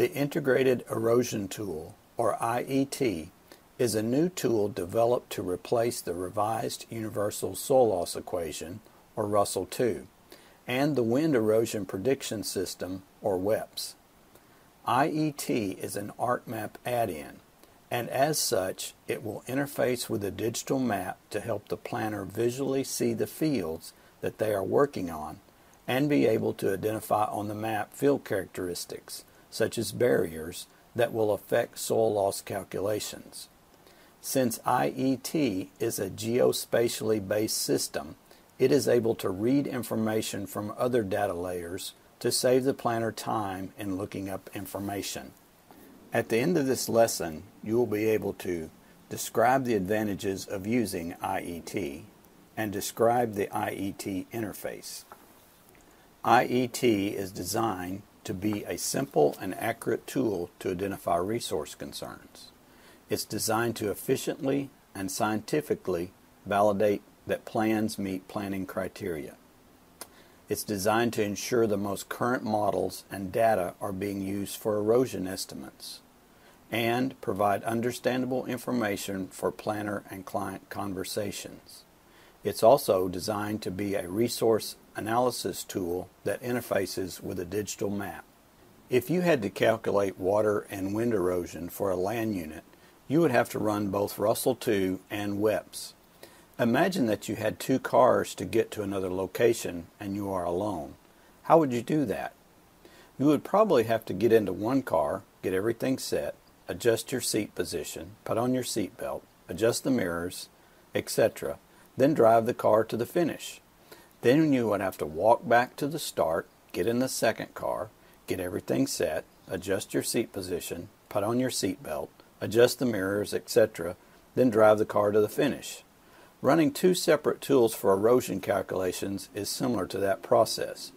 The Integrated Erosion Tool, or IET, is a new tool developed to replace the revised Universal Soil Loss Equation, or Russell II, and the Wind Erosion Prediction System, or WEPS. IET is an ArcMap add-in, and as such, it will interface with a digital map to help the planner visually see the fields that they are working on and be able to identify on the map field characteristics, such as barriers, that will affect soil loss calculations. Since IET is a geospatially based system, it is able to read information from other data layers to save the planner time in looking up information. At the end of this lesson, you will be able to describe the advantages of using IET and describe the IET interface. IET is designed to be a simple and accurate tool to identify resource concerns. It's designed to efficiently and scientifically validate that plans meet planning criteria. It's designed to ensure the most current models and data are being used for erosion estimates and provide understandable information for planner and client conversations. It's also designed to be a resource analysis tool that interfaces with a digital map. If you had to calculate water and wind erosion for a land unit, you would have to run both RUSLE2 and WEPS. Imagine that you had two cars to get to another location and you are alone. How would you do that? You would probably have to get into one car, get everything set, adjust your seat position, put on your seat belt, adjust the mirrors, etc., then drive the car to the finish. Then you would have to walk back to the start, get in the second car, get everything set, adjust your seat position, put on your seat belt, adjust the mirrors, etc., then drive the car to the finish. Running two separate tools for erosion calculations is similar to that process.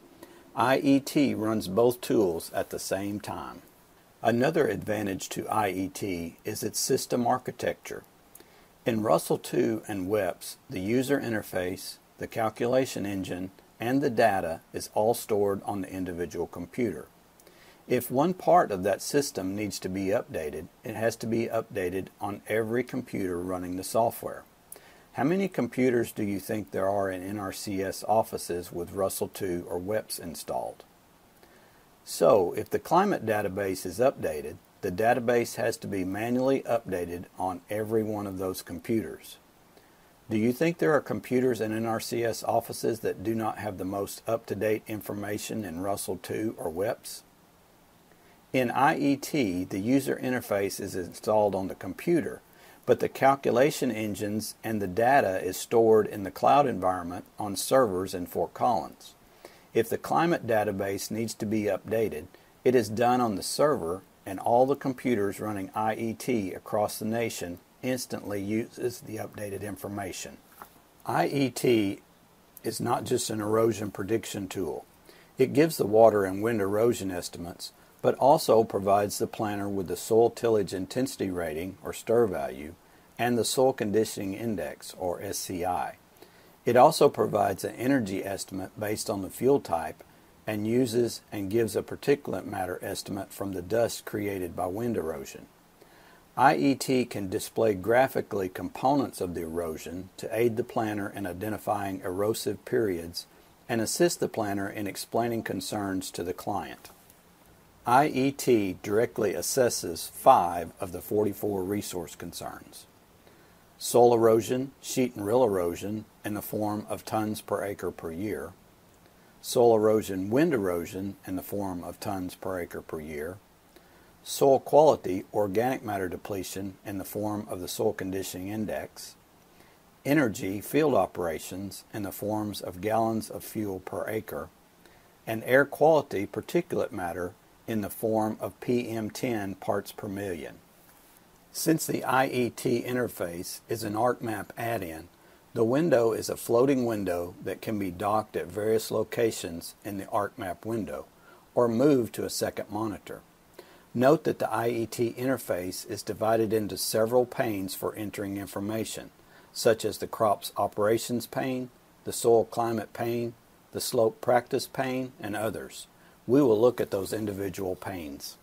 IET runs both tools at the same time. Another advantage to IET is its system architecture. In Russell II and WEPS, the user interface, the calculation engine, and the data is all stored on the individual computer. If one part of that system needs to be updated, it has to be updated on every computer running the software. How many computers do you think there are in NRCS offices with Russell II or WEPS installed? So, if the climate database is updated, the database has to be manually updated on every one of those computers. Do you think there are computers in NRCS offices that do not have the most up-to-date information in Russell II or WEPS? In IET, the user interface is installed on the computer, but the calculation engines and the data is stored in the cloud environment on servers in Fort Collins. If the climate database needs to be updated, it is done on the server and all the computers running IET across the nation instantly uses the updated information. IET is not just an erosion prediction tool. It gives the water and wind erosion estimates, but also provides the planner with the soil tillage intensity rating, or STIR value, and the soil conditioning index, or SCI. It also provides an energy estimate based on the fuel type and uses and gives a particulate matter estimate from the dust created by wind erosion. IET can display graphically components of the erosion to aid the planner in identifying erosive periods and assist the planner in explaining concerns to the client. IET directly assesses five of the 44 resource concerns. Soil erosion, sheet and rill erosion in the form of tons per acre per year. Soil erosion, wind erosion in the form of tons per acre per year. Soil quality, organic matter depletion in the form of the soil conditioning index. Energy, field operations in the forms of gallons of fuel per acre. And air quality, particulate matter in the form of PM10 parts per million. Since the IET interface is an ArcMap add-in, the window is a floating window that can be docked at various locations in the ArcMap window or moved to a second monitor. Note that the IET interface is divided into several panes for entering information, such as the crop's operations pane, the soil climate pane, the slope practice pane, and others. We will look at those individual panes.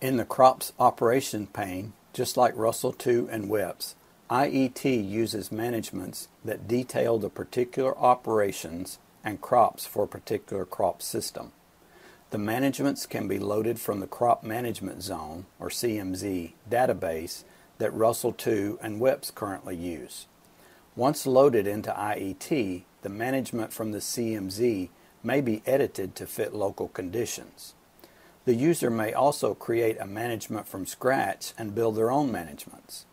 In the crops operation pane, just like Russell II and WEPS, IET uses managements that detail the particular operations and crops for a particular crop system. The managements can be loaded from the Crop Management Zone, or CMZ, database that Russell II and WEPS currently use. Once loaded into IET, the management from the CMZ may be edited to fit local conditions. The user may also create a management from scratch and build their own managements.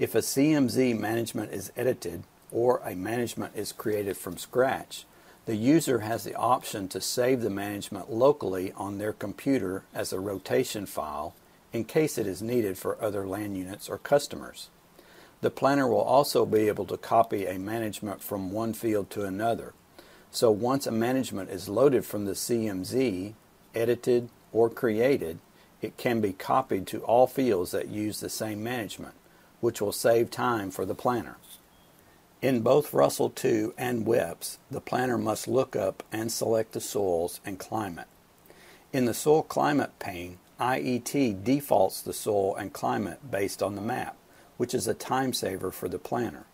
If a CMZ management is edited or a management is created from scratch, the user has the option to save the management locally on their computer as a rotation file in case it is needed for other land units or customers. The planner will also be able to copy a management from one field to another. So once a management is loaded from the CMZ, edited, or created, it can be copied to all fields that use the same management, which will save time for the planner. In both Russell II and WEPS, the planner must look up and select the soils and climate. In the soil climate pane, IET defaults the soil and climate based on the map which is a time saver for the planner.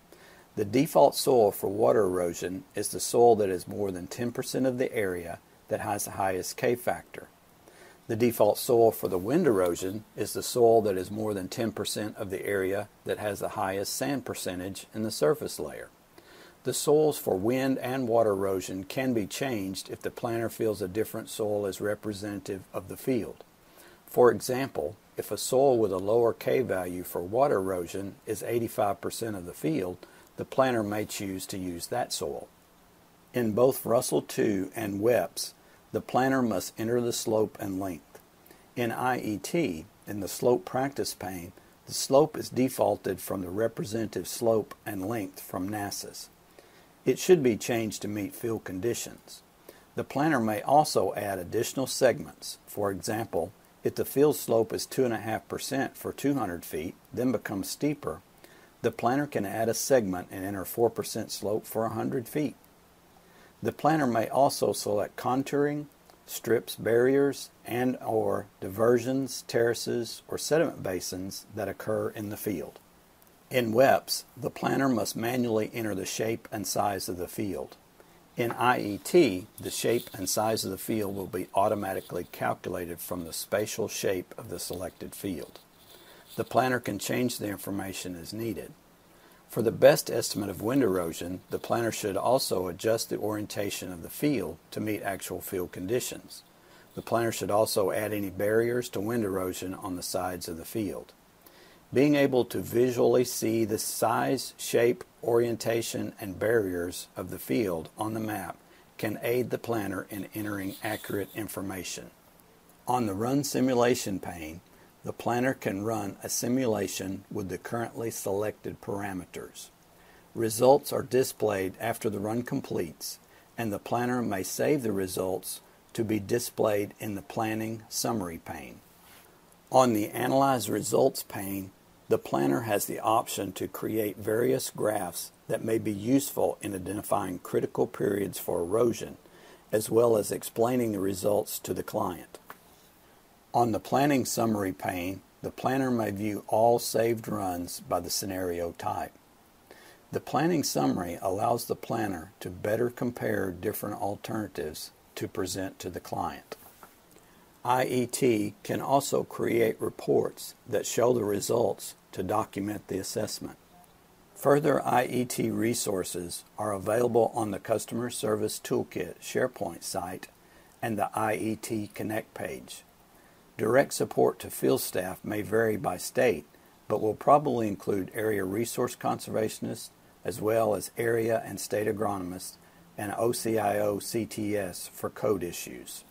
The default soil for water erosion is the soil that is more than 10% of the area that has the highest K factor. The default soil for the wind erosion is the soil that is more than 10% of the area that has the highest sand percentage in the surface layer. The soils for wind and water erosion can be changed if the planner feels a different soil is representative of the field. For example, if a soil with a lower K value for water erosion is 85% of the field, the planner may choose to use that soil. In both Russell II and WEPS, the planner must enter the slope and length. In IET, in the slope practice pane, the slope is defaulted from the representative slope and length from NASIS. It should be changed to meet field conditions. The planner may also add additional segments. For example, if the field slope is 2.5% for 200 feet, then becomes steeper, the planner can add a segment and enter 4% slope for 100 feet. The planner may also select contouring, strips, barriers, and or diversions, terraces, or sediment basins that occur in the field. In WEPS, the planner must manually enter the shape and size of the field. In IET, the shape and size of the field will be automatically calculated from the spatial shape of the selected field. The planner can change the information as needed. For the best estimate of wind erosion, the planner should also adjust the orientation of the field to meet actual field conditions. The planner should also add any barriers to wind erosion on the sides of the field. Being able to visually see the size, shape, orientation, and barriers of the field on the map can aid the planner in entering accurate information. On the Run Simulation pane, the planner can run a simulation with the currently selected parameters. Results are displayed after the run completes, and the planner may save the results to be displayed in the Planning Summary pane. On the Analyze Results pane, the planner has the option to create various graphs that may be useful in identifying critical periods for erosion, as well as explaining the results to the client. On the Planning Summary pane, the planner may view all saved runs by the scenario type. The planning summary allows the planner to better compare different alternatives to present to the client. IET can also create reports that show the results to document the assessment. Further IET resources are available on the Customer Service Toolkit SharePoint site and the IET Connect page. Direct support to field staff may vary by state, but will probably include area resource conservationists as well as area and state agronomists and OCIO CTS for code issues.